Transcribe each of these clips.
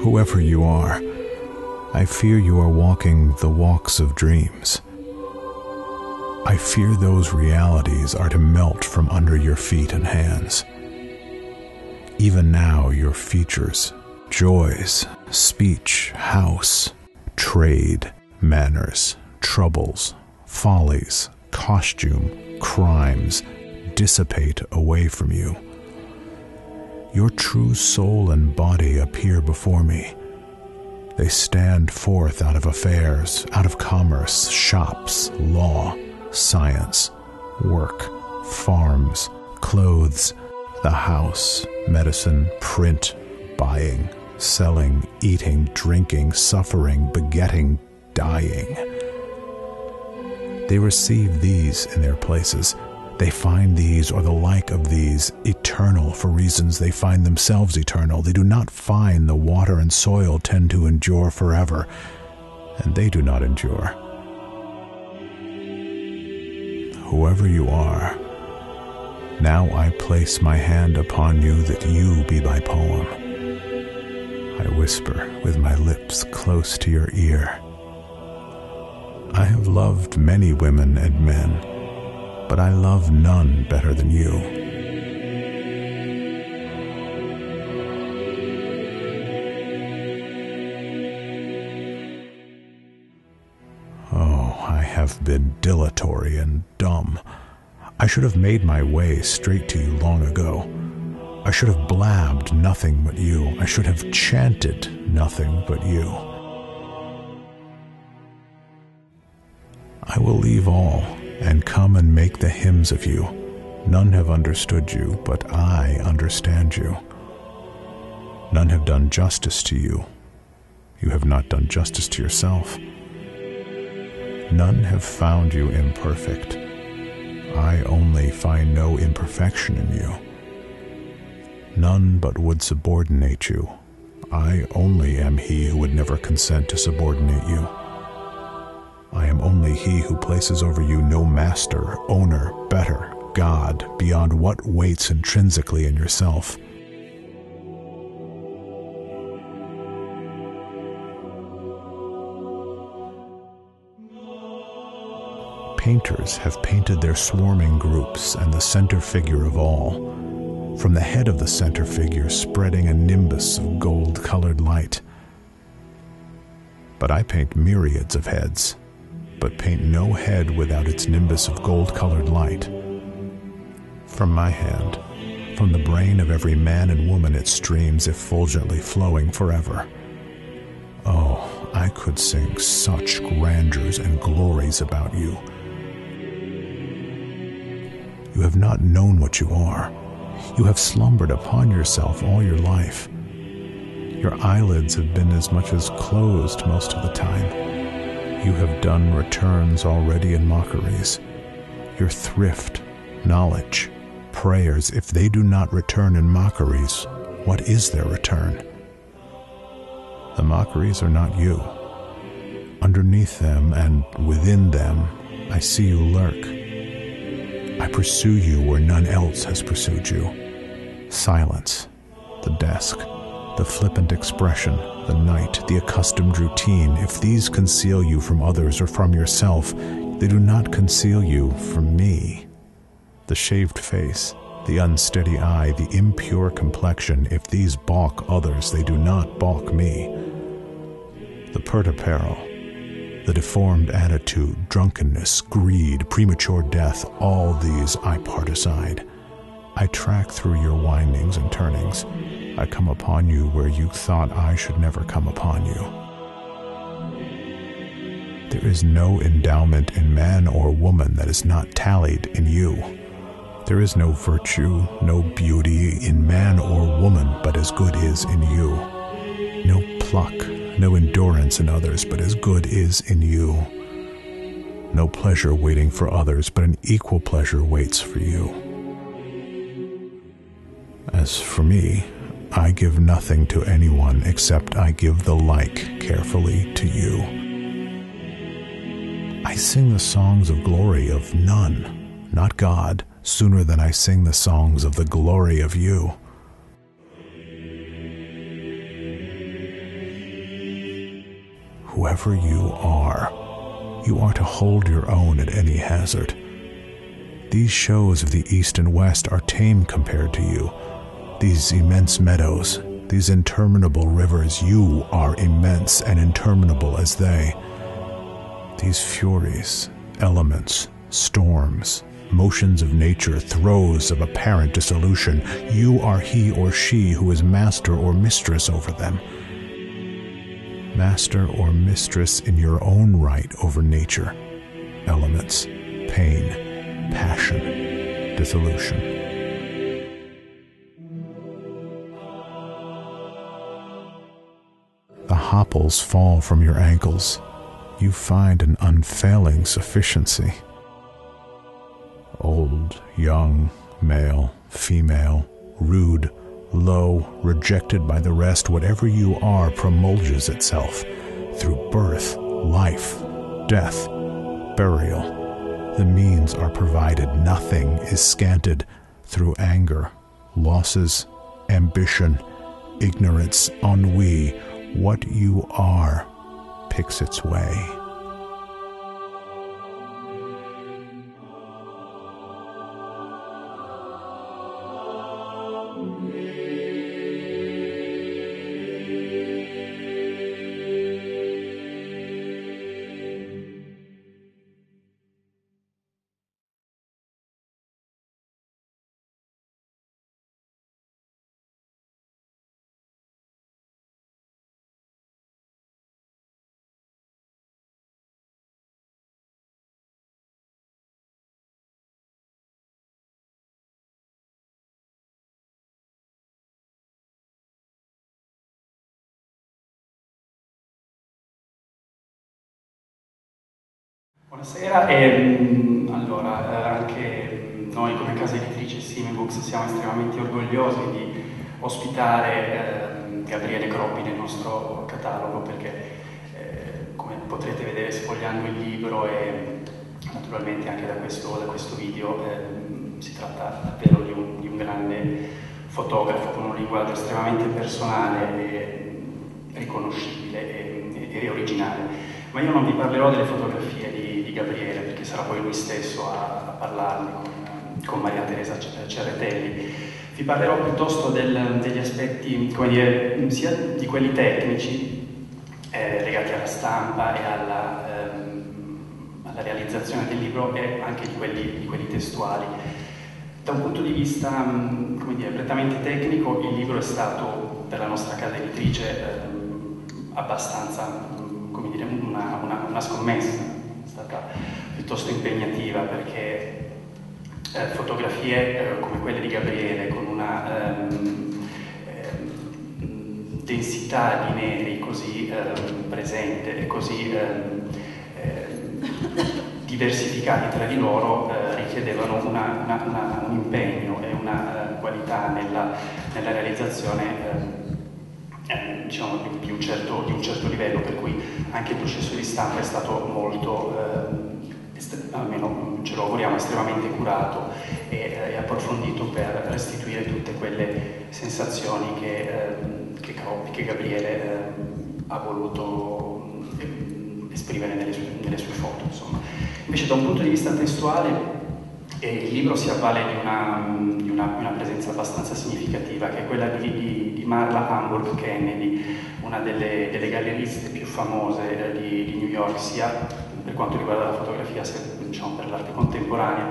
whoever you are, I fear you are walking the walks of dreams. I fear those realities are to melt from under your feet and hands. Even now, your features, joys, speech, house, trade, manners, troubles, follies, costume, crimes dissipate away from you. Your true soul and body appear before me. They stand forth out of affairs, out of commerce, shops, law, science, work, farms, clothes, the house, medicine, print, buying, selling, eating, drinking, suffering, begetting, dying. They receive these in their places. They find these or the like of these eternal for reasons they find themselves eternal. They do not find the water and soil tend to endure forever, and they do not endure. Whoever you are, now I place my hand upon you that you be my poem. I whisper with my lips close to your ear. I have loved many women and men, but I love none better than you. Oh, I have been dilatory and dumb. I should have made my way straight to you long ago. I should have blabbed nothing but you. I should have chanted nothing but you. I will leave all and come and make the hymns of you. None have understood you, but I understand you. None have done justice to you. You have not done justice to yourself. None have found you imperfect. I only find no imperfection in you. None but would subordinate you. I only am he who would never consent to subordinate you. I am only he who places over you no master, owner, better, God, beyond what waits intrinsically in yourself. Painters have painted their swarming groups and the center figure of all, from the head of the center figure spreading a nimbus of gold colored light. But I paint myriads of heads, but paint no head without its nimbus of gold colored light. From my hand, from the brain of every man and woman it streams effulgently flowing forever. Oh, I could sing such grandeurs and glories about you. You have not known what you are. You have slumbered upon yourself all your life. Your eyelids have been as much as closed most of the time. You have done returns already in mockeries. Your thrift, knowledge, prayers, if they do not return in mockeries, what is their return? The mockeries are not you. Underneath them and within them, I see you lurk. I pursue you where none else has pursued you. Silence, the desk, the flippant expression, the night, the accustomed routine, if these conceal you from others or from yourself, they do not conceal you from me. The shaved face, the unsteady eye, the impure complexion, if these balk others, they do not balk me. The pert apparel, the deformed attitude, drunkenness, greed, premature death, all these I part aside. I track through your windings and turnings. I come upon you where you thought I should never come upon you. There is no endowment in man or woman that is not tallied in you. There is no virtue, no beauty in man or woman but as good is in you. No pluck, no endurance in others but as good is in you. No pleasure waiting for others but an equal pleasure waits for you. As for me, I give nothing to anyone except I give the like carefully to you. I sing the songs of glory of none, not God, sooner than I sing the songs of the glory of you. whoever you are, you are to hold your own at any hazard. These shows of the East and West are tame compared to you. These immense meadows, these interminable rivers, you are immense and interminable as they. These furies, elements, storms, motions of nature, throes of apparent dissolution, you are he or she who is master or mistress over them. Master or mistress in your own right over nature, elements, pain, passion, dissolution. Hopples fall from your ankles. You find an unfailing sufficiency. Old, young, male, female, rude, low, rejected by the rest, whatever you are promulges itself through birth, life, death, burial the means are provided, nothing is scanted through anger, losses, ambition, ignorance, ennui. What you are picks its way. Buonasera, e, mm, allora, eh, anche noi come casa editrice Simibooks siamo estremamente orgogliosi di ospitare eh, Gabriele Croppi nel nostro catalogo perché eh, come potrete vedere sfogliando il libro e naturalmente anche da questo, da questo video eh, si tratta davvero di un, di un, grande fotografo con un linguaggio estremamente personale e riconoscibile e, e originale. Ma io non vi parlerò delle fotografie di di Gabriele, perché sarà poi lui stesso a, a parlarne con, con, Maria Teresa Cerretelli. Vi parlerò piuttosto del, degli aspetti, come dire, sia di quelli tecnici eh, legati alla stampa e alla, ehm, alla, realizzazione del libro e anche di quelli, di quelli testuali. Da un punto di vista come dire, prettamente tecnico, il libro è stato per la nostra casa editrice eh, abbastanza come dire, una, una, una scommessa, piuttosto impegnativa perché eh, fotografie eh, come quelle di Gabriele con una ehm, ehm, densità di neri così ehm, presente e così ehm, ehm, diversificati tra di loro eh, richiedevano una, una, una, un impegno e una eh, qualità nella, nella realizzazione ehm, eh, diciamo, di, un certo, di, un certo, livello, per cui anche il processo di stampa è stato molto, eh, almeno ce lo auguriamo, estremamente curato e, eh, approfondito per restituire tutte quelle sensazioni che, eh, che, che Gabriele eh, ha voluto eh, esprimere nelle sue, nelle sue foto. Insomma. Invece da un punto di vista testuale il libro si avvale di una, di una, una presenza abbastanza significativa, che è quella di, di, di Marla Hamburg Kennedy, una delle, delle galleriste più famose eh, di, di, New York, sia per quanto riguarda la fotografia, diciamo, per l'arte contemporanea.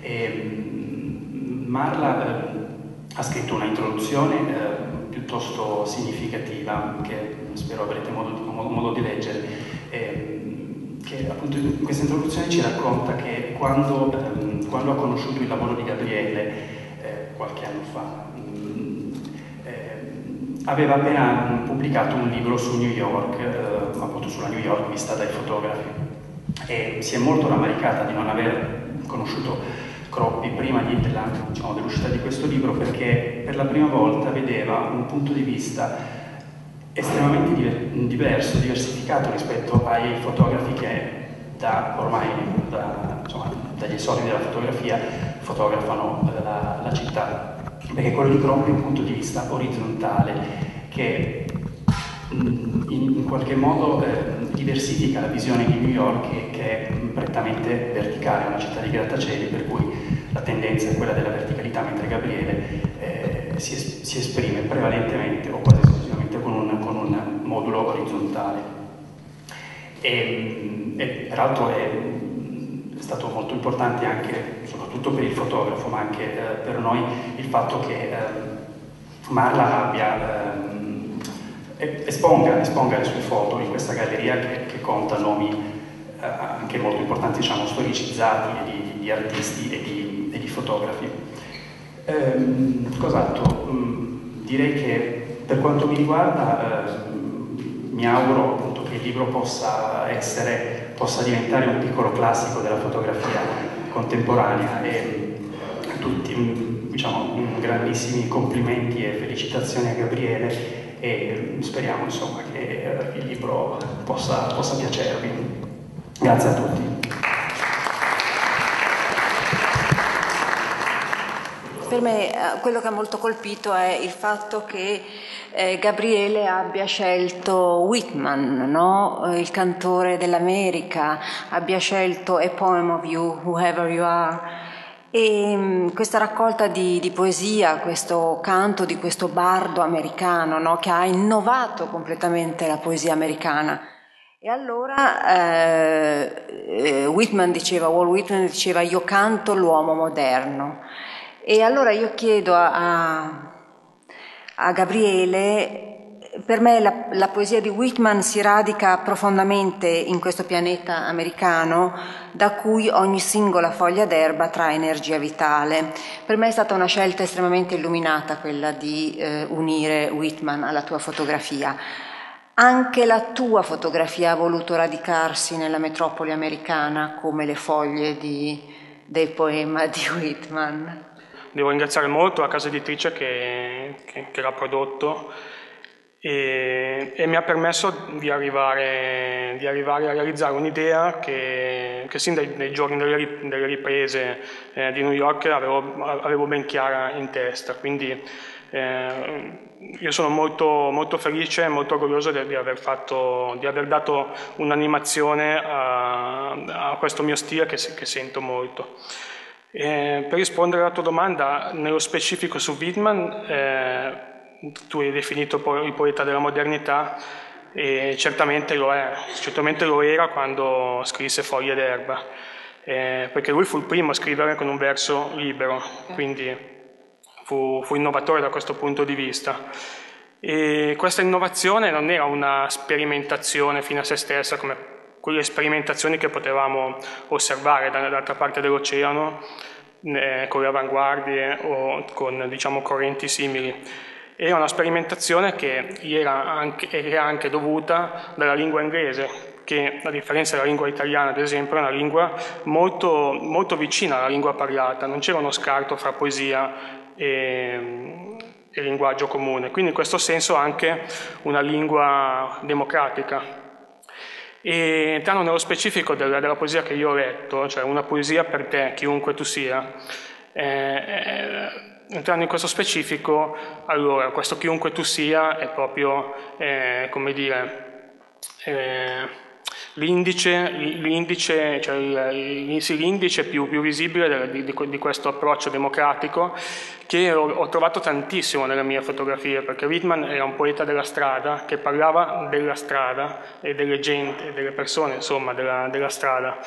E, mm, Marla eh, ha scritto una introduzione eh, piuttosto significativa, che spero avrete modo di, modo di leggere, eh, che appunto in questa introduzione ci racconta che quando, ehm, quando ha conosciuto il lavoro di Gabriele, eh, qualche anno fa, mh, eh, aveva appena pubblicato un libro su New York, eh, appunto sulla New York vista dai fotografi, e si è molto rammaricata di non aver conosciuto Croppi prima diciamo, dell'uscita di questo libro perché per la prima volta vedeva un punto di vista estremamente diverso, diversificato rispetto ai fotografi che da ormai da, insomma, dagli esordi della fotografia fotografano la, la, città, perché quello di Croppi è un punto di vista orizzontale che in, in qualche modo eh, diversifica la visione di New York che, che è prettamente verticale, una città di grattacieli, per cui la tendenza è quella della verticalità, mentre Gabriele eh, si, es- si, esprime prevalentemente o quasi esclusivamente con un, con un modulo orizzontale. E, e peraltro è, è, stato molto importante anche, soprattutto per il fotografo, ma anche eh, per noi, il fatto che eh, Marla abbia, ehm, esponga, esponga, le sue foto in questa galleria che, che conta nomi eh, anche molto importanti, diciamo, storicizzati di, di artisti e di, e di fotografi. Ehm, cos'altro? Mm, direi che per quanto mi riguarda eh, mi auguro appunto che il libro possa, essere, possa diventare un piccolo classico della fotografia contemporanea e tutti diciamo, grandissimi complimenti e felicitazioni a Gabriele e speriamo insomma, che eh, il libro possa, possa piacervi. Grazie a tutti. Per me eh, quello che ha molto colpito è il fatto che eh, Gabriele abbia scelto Whitman, no? il cantore dell'America, abbia scelto A Poem of You, Whoever You Are e mm, questa raccolta di, di, poesia, questo canto di questo bardo americano no? che ha innovato completamente la poesia americana. E allora eh, eh, Whitman diceva, Walt Whitman diceva io canto l'uomo moderno. E allora io chiedo a, a, a Gabriele per me la, la, poesia di Whitman si radica profondamente in questo pianeta americano da cui ogni singola foglia d'erba trae energia vitale. Per me è stata una scelta estremamente illuminata quella di eh, unire Whitman alla tua fotografia. Anche la tua fotografia ha voluto radicarsi nella metropoli americana come le foglie di, del poema di Whitman. Devo ringraziare molto la casa editrice che, che, che l'ha prodotto e, e mi ha permesso di arrivare, di arrivare, a realizzare un'idea che, che sin dai, dai giorni delle, riprese eh, di New York avevo, avevo, ben chiara in testa. Quindi eh, io sono molto, molto felice e molto orgoglioso di, di, aver fatto, di, aver dato un'animazione a, a, questo mio stile che, che sento molto. Eh, per rispondere alla tua domanda, nello specifico su Widman, eh, tu hai definito il poeta della modernità e certamente lo è, certamente lo era quando scrisse Foglie d'erba, eh, perché lui fu il primo a scrivere con un verso libero, quindi fu, fu innovatore da questo punto di vista. E questa innovazione non era una sperimentazione fine a se stessa come quelle sperimentazioni che potevamo osservare dall'altra parte dell'oceano eh, con le avanguardie o con diciamo, correnti simili era una sperimentazione che era anche, era anche dovuta dalla lingua inglese, che a differenza della lingua italiana, ad esempio, è una lingua molto, molto vicina alla lingua parlata, non c'era uno scarto fra poesia e, e linguaggio comune, quindi in questo senso anche una lingua democratica. E entrando nello specifico della, della, poesia che io ho letto, cioè una poesia per te, chiunque tu sia, eh, eh, entrando in questo specifico, allora, questo chiunque tu sia è proprio, eh, come dire, eh, l'indice, l'indice, cioè l'indice più, più, visibile di, di, di, questo approccio democratico che ho, ho, trovato tantissimo nelle mie fotografie, perché Whitman era un poeta della strada che parlava della strada e delle gente, delle persone, insomma, della, della strada.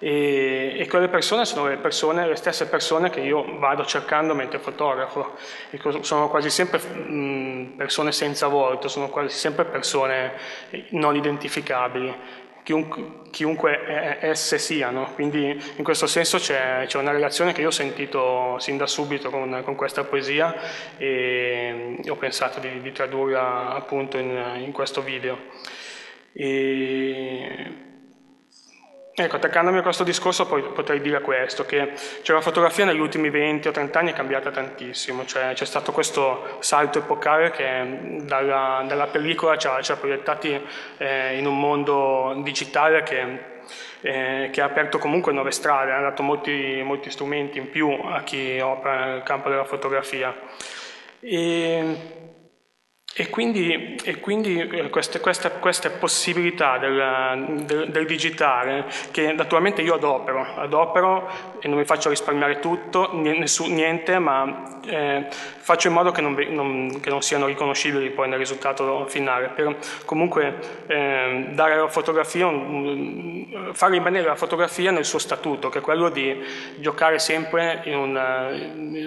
E, e, quelle persone sono le, persone, le, stesse persone che io vado cercando mentre fotografo, e sono quasi sempre mh, persone senza volto, sono quasi sempre persone non identificabili, chiunque, esse siano, quindi in questo senso c'è, c'è, una relazione che io ho sentito sin da subito con, con questa poesia e ho pensato di, di tradurla appunto in, in questo video. E Ecco, attaccandomi a questo discorso potrei dire questo, che cioè, la fotografia negli ultimi 20 o 30 anni è cambiata tantissimo, cioè, c'è stato questo salto epocale che dalla, dalla pellicola ci ha, ci ha proiettati eh, in un mondo digitale che, eh, che, ha aperto comunque nuove strade, ha dato molti, molti strumenti in più a chi opera nel campo della fotografia. E, E quindi, e quindi eh, queste, queste, queste, possibilità del, del, del, digitale, che naturalmente io adopero, adopero e non mi faccio risparmiare tutto, niente, ma eh, faccio in modo che non, non, che non, siano riconoscibili poi nel risultato finale. Per comunque eh, dare alla fotografia, un, far rimanere la fotografia nel suo statuto, che è quello di giocare sempre un,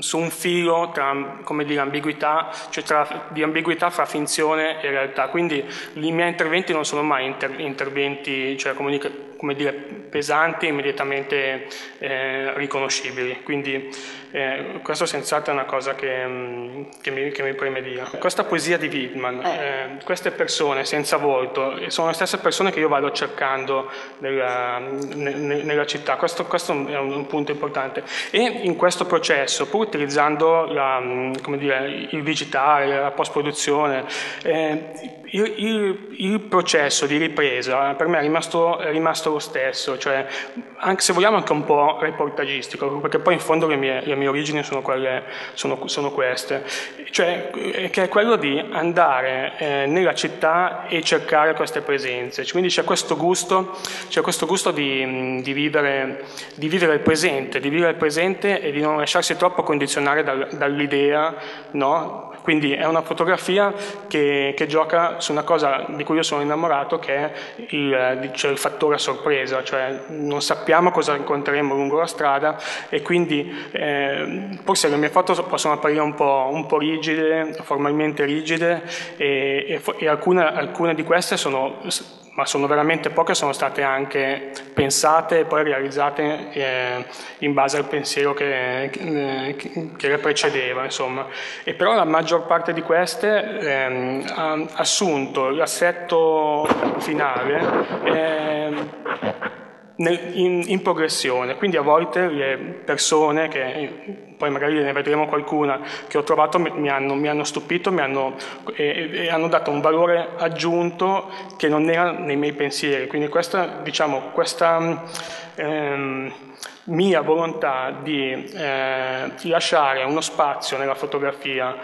su un filo tra come dire, ambiguità, cioè tra, di ambiguità fra finzione e realtà. Quindi i miei interventi non sono mai inter, interventi cioè, comunica, come dire, pesanti e immediatamente eh, riconoscibili. Quindi eh, questo senz'altro è una cosa che, mm, che, mi, che mi, preme dire. Questa poesia di Wittmann, eh. eh. queste persone senza volto, sono le stesse persone che io vado cercando nella, nella città. Questo, questo, è un, punto importante. E in questo processo, pur utilizzando la, mm, dire, il digitale, la post-produzione, eh, il, il, il, processo di ripresa per me è rimasto, è rimasto, lo stesso, cioè, anche se vogliamo anche un po' reportagistico, perché poi in fondo le mie, le mie origini sono, quelle, sono, sono, queste, cioè, che è quello di andare eh, nella città e cercare queste presenze, quindi c'è questo gusto, c'è questo gusto di, di, vivere, di, vivere, il presente, di vivere il presente e di non lasciarsi troppo condizionare dal, dall'idea no? Quindi è una fotografia che, che, gioca su una cosa di cui io sono innamorato, che è il, cioè il fattore sorpresa, cioè non sappiamo cosa incontreremo lungo la strada e quindi eh, forse le mie foto possono apparire un po', un po rigide, formalmente rigide e, e, e alcune, alcune di queste sono ma sono veramente poche, sono state anche pensate e poi realizzate eh, in base al pensiero che, che, che, le precedeva. Insomma. E però la maggior parte di queste eh, ha assunto l'assetto finale eh, in, in, progressione, quindi a volte le persone che poi magari ne vedremo qualcuna che ho trovato mi hanno, mi hanno stupito, mi hanno, e, e hanno dato un valore aggiunto che non era nei miei pensieri, quindi questa, diciamo, questa ehm, mia volontà di eh, lasciare uno spazio nella fotografia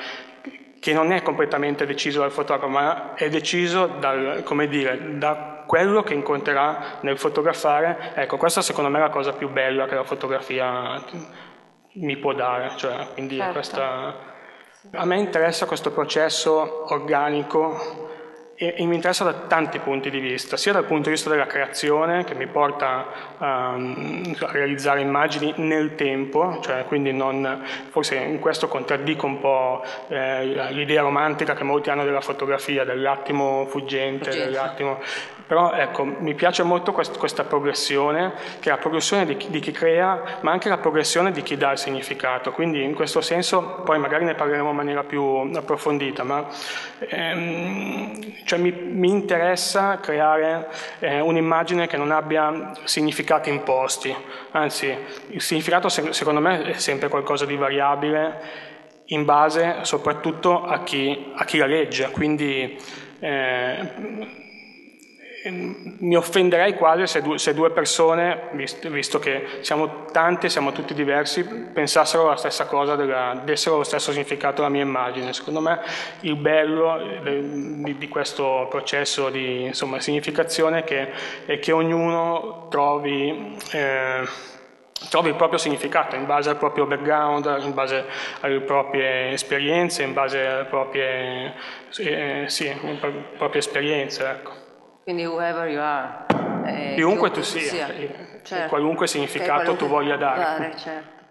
che non è completamente deciso dal fotografo, ma è deciso dal, dire, da quello che incontrerà nel fotografare. Ecco, questa secondo me è la cosa più bella che la fotografia mi può dare. Cioè, quindi certo. questa... A me interessa questo processo organico e, e, mi interessa da tanti punti di vista, sia dal punto di vista della creazione, che mi porta um, a realizzare immagini nel tempo, cioè quindi non, forse in questo contraddico un po' eh, l'idea romantica che molti hanno della fotografia, dell'attimo fuggente, fuggente. dell'attimo però ecco, mi piace molto quest- questa progressione, che è la progressione di chi, di chi, crea, ma anche la progressione di chi dà il significato. Quindi in questo senso, poi magari ne parleremo in maniera più approfondita, ma ehm, cioè mi, mi, interessa creare eh, un'immagine che non abbia significati imposti, anzi il significato secondo me è sempre qualcosa di variabile in base soprattutto a chi, a chi la legge. Quindi, eh, mi offenderei quasi se due, se due persone, visto, visto, che siamo tanti, siamo tutti diversi, pensassero la stessa cosa, della, dessero lo stesso significato alla mia immagine. Secondo me il bello di, di questo processo di insomma, significazione è che, è che ognuno trovi... Eh, trovi il proprio significato in base al proprio background, in base alle proprie esperienze, in base alle proprie, eh, sì, proprie esperienze. Ecco. Quindi whoever you are. Eh, chiunque tu sia, sia. Certo. qualunque significato tu voglia dare. dare certo.